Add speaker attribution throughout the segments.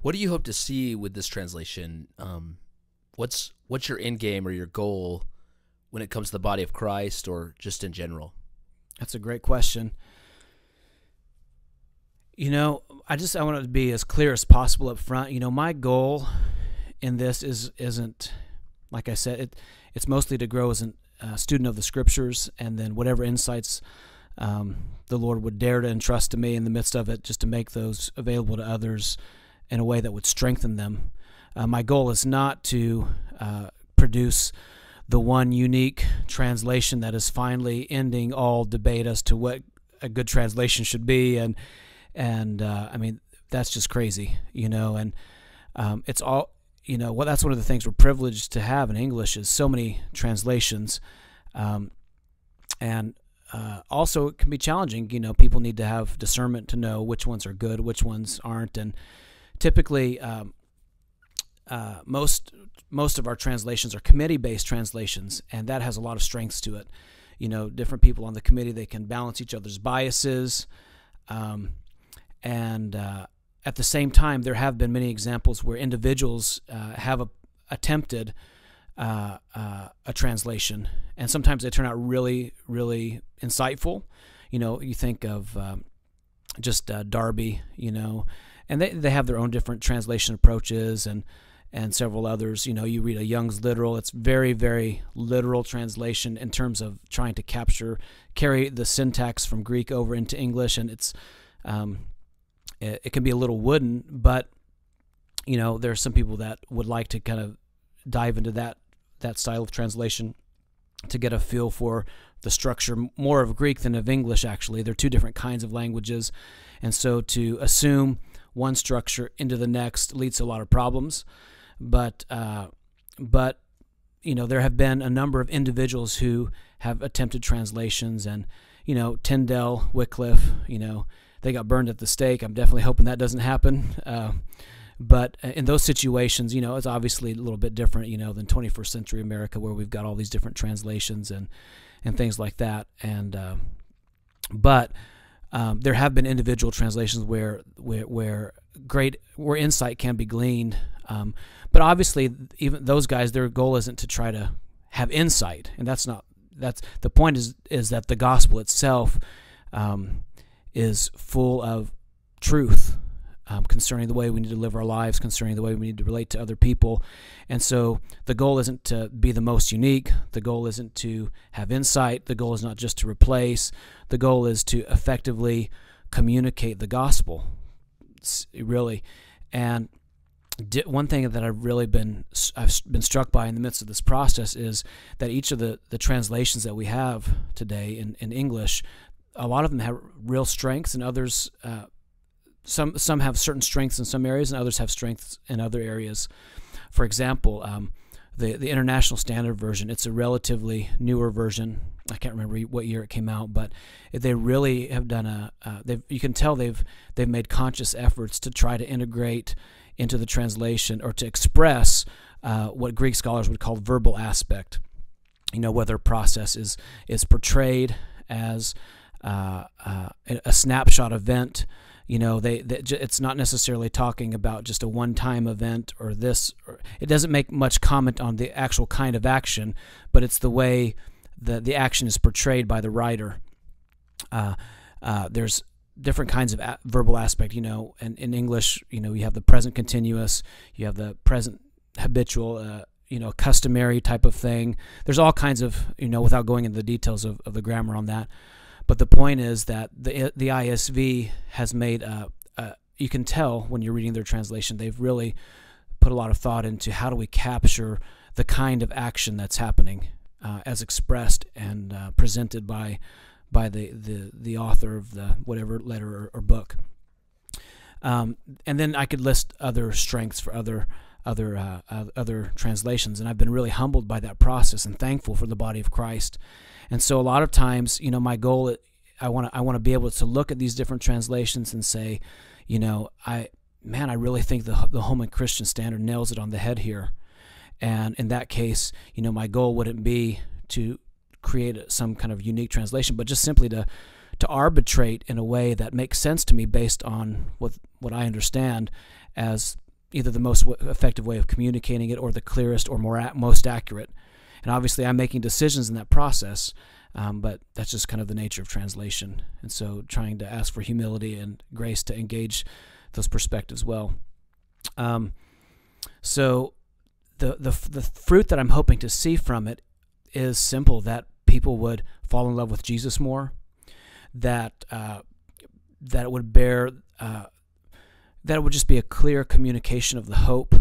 Speaker 1: What do you hope to see with this translation? Um, what's what's your end game or your goal when it comes to the body of Christ, or just in general?
Speaker 2: That's a great question. You know, I just I want it to be as clear as possible up front. You know, my goal in this is isn't like I said it. It's mostly to grow as a uh, student of the scriptures, and then whatever insights um, the Lord would dare to entrust to me in the midst of it, just to make those available to others in a way that would strengthen them. Uh, my goal is not to uh, produce the one unique translation that is finally ending all debate as to what a good translation should be, and and uh, I mean that's just crazy, you know. And um, it's all you know. Well, that's one of the things we're privileged to have in English is so many translations, um, and uh, also it can be challenging. You know, people need to have discernment to know which ones are good, which ones aren't, and typically um, uh, most most of our translations are committee-based translations, and that has a lot of strengths to it. You know, different people on the committee they can balance each other's biases, um, and uh, at the same time, there have been many examples where individuals uh, have a, attempted uh, uh, a translation, and sometimes they turn out really, really insightful. You know, you think of um, just uh, Darby, you know, and they, they have their own different translation approaches and and several others. You know, you read a Young's literal; it's very, very literal translation in terms of trying to capture, carry the syntax from Greek over into English, and it's um, it, it can be a little wooden, but you know, there are some people that would like to kind of dive into that that style of translation to get a feel for the structure more of Greek than of English actually they're two different kinds of languages and so to assume one structure into the next leads to a lot of problems. But uh, but you know there have been a number of individuals who have attempted translations and you know Tyndale Wycliffe you know they got burned at the stake. I'm definitely hoping that doesn't happen. Uh, but uh, in those situations, you know, it's obviously a little bit different, you know, than 21st century America, where we've got all these different translations and and things like that. And uh, but um, there have been individual translations where where, where great where insight can be gleaned. Um, but obviously, even those guys, their goal isn't to try to have insight, and that's not that's the point. Is is that the gospel itself um, is full of truth um, concerning the way we need to live our lives, concerning the way we need to relate to other people. And so the goal isn't to be the most unique. The goal isn't to have insight. The goal is not just to replace. The goal is to effectively communicate the gospel, really. And one thing that I've really been I've been struck by in the midst of this process is that each of the, the translations that we have today in, in English, a lot of them have real strengths and others uh, some some have certain strengths in some areas and others have strengths in other areas. For example, um, the the international standard version it's a relatively newer version. I can't remember what year it came out, but they really have done a. Uh, they've you can tell they've they've made conscious efforts to try to integrate into the translation or to express uh, what Greek scholars would call verbal aspect. You know whether process is is portrayed as uh, uh a snapshot event you know they, they, it's not necessarily talking about just a one-time event or this or, it doesn't make much comment on the actual kind of action but it's the way the, the action is portrayed by the writer. Uh, uh, there's different kinds of verbal aspect you know and in english you know you have the present continuous you have the present habitual uh, you know customary type of thing. There's all kinds of you know without going into the details of, of the grammar on that but the point is that the the ISV has made a, a, you can tell when you're reading their translation they've really put a lot of thought into how do we capture the kind of action that's happening uh, as expressed and uh, presented by by the, the the author of the whatever letter or, or book. Um, and then I could list other strengths for other other uh, other translations, and I've been really humbled by that process and thankful for the body of Christ and so a lot of times, you know, my goal I want to I want to be able to look at these different translations and say, you know, I man, I really think the the Holman Christian Standard nails it on the head here. And in that case, you know, my goal wouldn't be to create some kind of unique translation, but just simply to to arbitrate in a way that makes sense to me based on what what I understand as either the most effective way of communicating it or the clearest or more most accurate. And obviously, I'm making decisions in that process, um, but that's just kind of the nature of translation. And so, trying to ask for humility and grace to engage those perspectives well. Um, so, the, the the fruit that I'm hoping to see from it is simple: that people would fall in love with Jesus more, that uh, that it would bear uh, that would just be a clear communication of the hope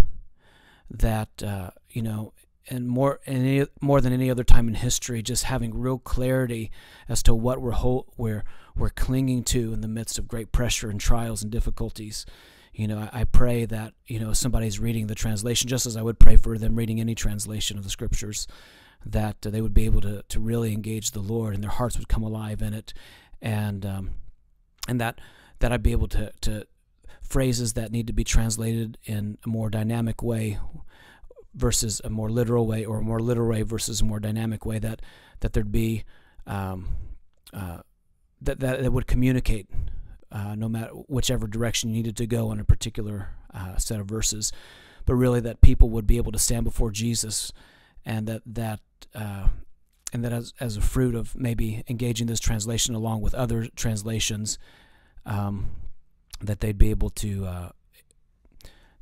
Speaker 2: that uh, you know and more any, more than any other time in history, just having real clarity as to what we're whole, we're we're clinging to in the midst of great pressure and trials and difficulties. You know, I, I pray that you know somebody's reading the translation, just as I would pray for them reading any translation of the scriptures, that uh, they would be able to to really engage the Lord and their hearts would come alive in it, and um, and that that I'd be able to to phrases that need to be translated in a more dynamic way versus a more literal way or a more literal way versus a more dynamic way that that there'd be um, uh, that, that would communicate uh, no matter whichever direction you needed to go in a particular uh, set of verses. But really that people would be able to stand before Jesus and that that uh, and that as, as a fruit of maybe engaging this translation along with other translations um, that they'd be able to uh,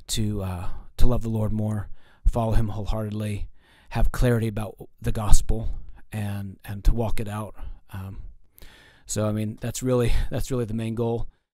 Speaker 2: to uh, to love the Lord more follow Him wholeheartedly, have clarity about the gospel, and and to walk it out. Um, so I mean that's really that's really the main goal.